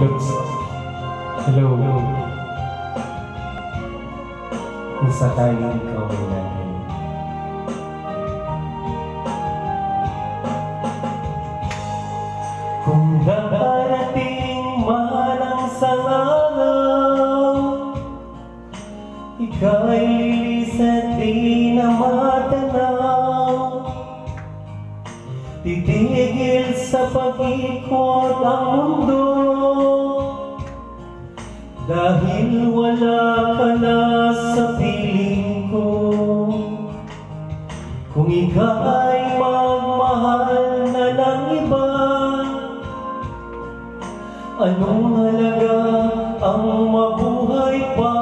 Looks. Hello. Kung sakaling ikaw ay natin. Kung darating man ang sangalaw, ika'y lilis at di na matanaw. Titigil sa pag-ikot ang mundo dahil wala pala sa piling ko Kung ikaw ay magmahal na ng iba Anong halaga ang mabuhay pa?